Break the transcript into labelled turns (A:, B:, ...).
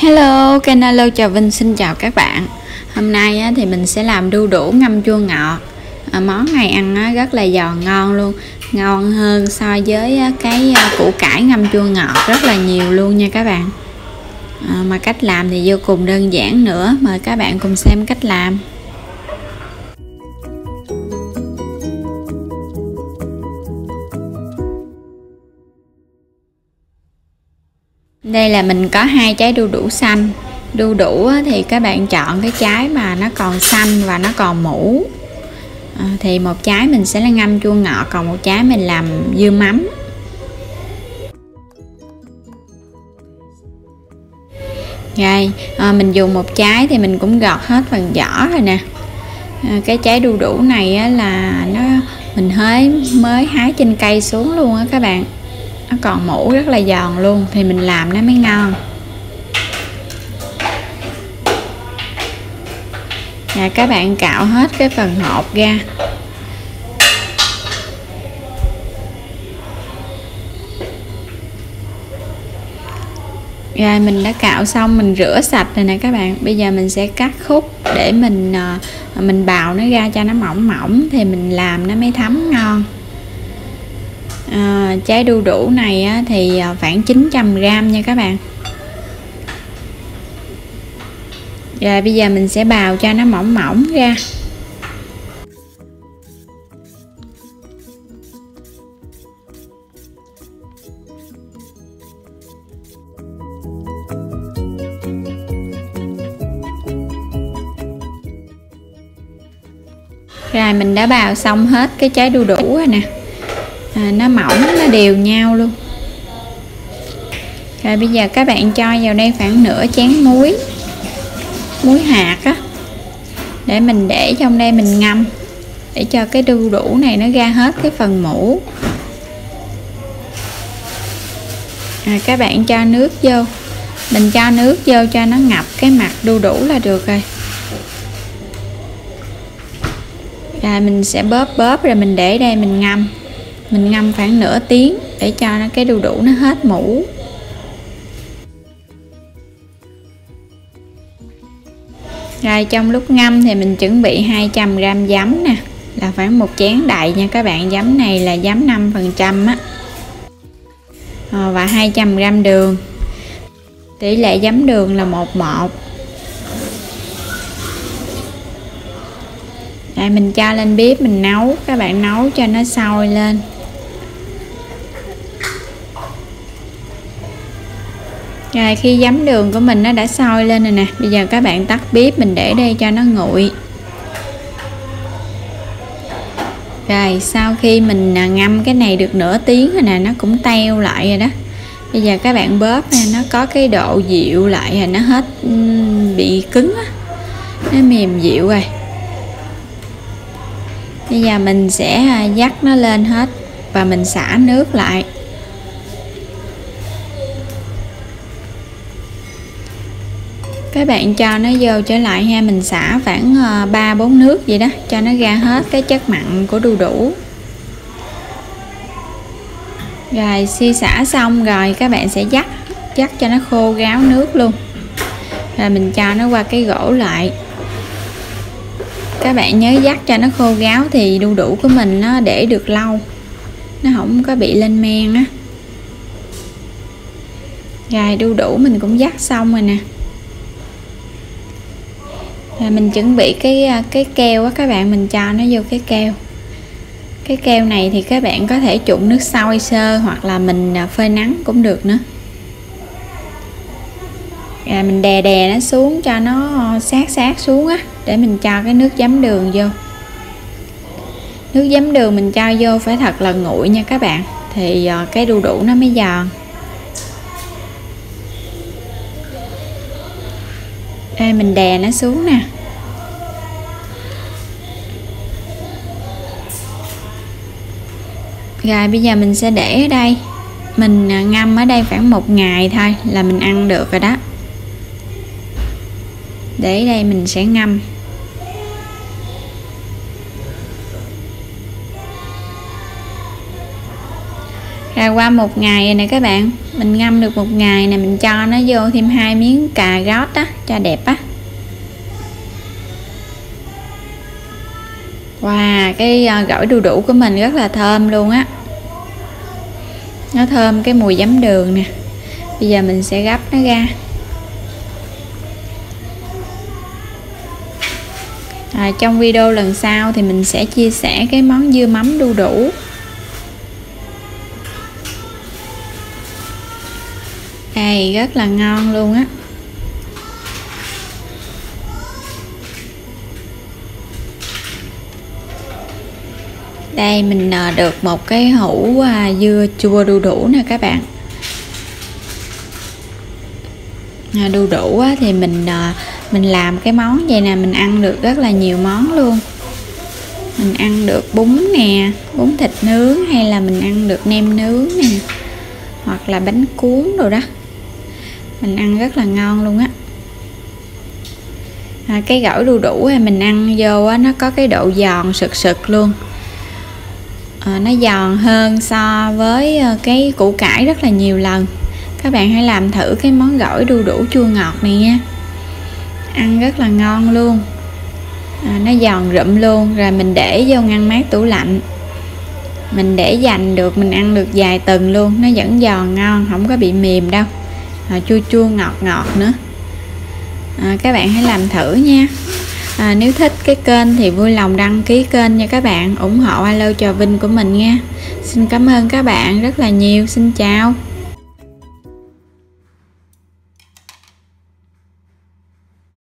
A: Hello, kênh Alo chào Vinh xin chào các bạn. Hôm nay á, thì mình sẽ làm đu đủ ngâm chua ngọt. À, Món này ăn á, rất là giòn ngon luôn. Ngon hơn so với á, cái à, củ cải ngâm chua ngọt rất là nhiều luôn nha các bạn. À, Mà cách làm thì vô cùng đơn giản nữa Mời các bạn cùng xem cách làm. Đây là mình có hai trái đu đủ xanh. Đu đủ thì các bạn chọn cái trái mà nó còn xanh và nó còn mũ. À, thì một trái mình sẽ là ngâm chua ngọt còn một trái mình làm dưa mắm. Rồi à, mình dùng một trái thì mình cũng gọt hết phần vỏ rồi nè. À, cái trái đu đủ này á, là nó mình hới mới hái trên cây xuống luôn á các bạn nó còn mũ rất là giòn luôn, thì mình làm nó mới ngon. Và các bạn cạo hết cái phần hộp ra. Rồi, mình đã cạo xong, mình rửa sạch rồi nè các bạn. Bây giờ mình sẽ cắt khúc để mình ờ, mình bào nó ra cho nó mỏng mỏng, thì mình làm nó mới thấm ngon à, trái đu đủ này á, thì ờ, khoảng 900 gram nha các bạn. Rồi bây giờ mình sẽ bào cho nó mỏng mỏng ra. Rồi mình đã bào xong hết cái trái đu đủ rồi nè à, nó mỏng nó đều nhau luôn. Rồi bây giờ các bạn cho vào đây khoảng nửa chén muối muối hạt á để mình để trong đây mình ngâm để cho cái đu đủ này nó ra hết cái phần mũ. À, các bạn cho nước vô mình cho nước vô cho nó ngập cái mặt đu đủ là được rồi. Rồi mình sẽ bóp bóp rồi mình để đây mình ngâm mình ngâm khoảng nửa tiếng để cho nó cái đu đủ nó hết mũ. Rồi trong lúc ngâm thì mình chuẩn bị 200 g giấm nè, là khoảng một chén đại nha các bạn. Giấm này là giấm 5 phần trăm á. Ờ, và 200 g đường. Tỷ lệ giấm đường là 11 Đây mình cho lên bếp mình nấu, các bạn nấu cho nó sôi lên. Rồi, khi giấm đường của mình nó đã sôi lên rồi nè. Bây giờ các bạn tắt bếp mình để đây cho nó nguội. Rồi, sau khi mình à, ngâm cái này được nửa tiếng rồi nè, nó cũng teo lại rồi đó. Bây giờ các bạn bóp nè, nó có cái độ dịu lại rồi nó hết bị cứng á. Nó mềm dịu rồi. Bây giờ mình sẽ à, dắt nó lên hết và mình xả nước lại. Các bạn cho nó vô trở lại ha, mình xả khoảng ờ, 3 bốn 4 nước vậy đó, cho nó ra hết cái chất mặn của đu đủ. Rồi, si xả xong rồi các bạn sẽ dắt dắt cho nó khô ráo nước luôn. Rồi mình cho nó qua cái gỗ lại. Các bạn nhớ dắt cho nó khô ráo thì đu đủ của mình nó để được lâu. Nó không có bị lên men á. Rồi, đu đủ mình cũng dắt xong rồi nè rồi mình chuẩn bị cái à, cái keo á, các bạn, mình cho nó vô cái keo. Cái keo này thì các bạn có thể trụng nước sôi sơ hoặc là mình à, phơi nắng cũng được nữa. Rồi mình đè đè nó xuống cho nó sát sát xuống á, để mình cho cái nước giấm đường vô. Nước giấm đường mình cho vô phải thật là nguội nha các bạn. Thì à, cái đu đủ nó mới giòn. Ê, mình đè nó xuống nè. Rồi bây giờ mình sẽ để ở đây. Mình à, ngâm ở đây khoảng một ngày thôi là mình ăn được rồi đó. Để đây mình sẽ ngâm. Ra qua một ngày này các bạn mình ngâm được một ngày này mình cho nó vô thêm hai miếng cà rốt á cho đẹp á. Wow, cái ờ, gỏi đu đủ của mình rất là thơm luôn á. Nó thơm cái mùi giấm đường nè. Bây giờ mình sẽ gấp nó ra. À, Trong video lần sau thì mình sẽ chia sẻ cái món dưa mắm đu đủ. Cay rất là ngon luôn á. Đây, mình ờ, được một cái hũ à, dưa chua đu đủ nè các bạn. À, đu đủ thì mình ờ, mình làm cái món vậy nè, mình ăn được rất là nhiều món luôn. Mình ăn được bún nè, bún thịt nướng hay là mình ăn được nem nướng nè, hoặc là bánh cuốn rồi đó mình ăn rất là ngon luôn á. À, cái gỏi đu đủ mình ăn vô á, nó có cái độ giòn sực sực luôn. À, nó giòn hơn so với ờ, cái củ cải rất là nhiều lần. Các bạn hãy làm thử cái món gỏi đu đủ chua ngọt này nha. Ăn rất là ngon luôn. À, nó giòn rụm luôn rồi mình để vô ngăn mát tủ lạnh. Mình để dành được mình ăn được vài tuần luôn nó vẫn giòn ngon không có bị mềm đâu à, chua chua ngọt ngọt nữa. À, các bạn hãy làm thử nha. À, nếu thích cái kênh thì vui lòng đăng ký kênh nha các bạn. ủng hộ alo trò vinh của mình nha. Xin cảm ơn các bạn rất là nhiều. Xin chào.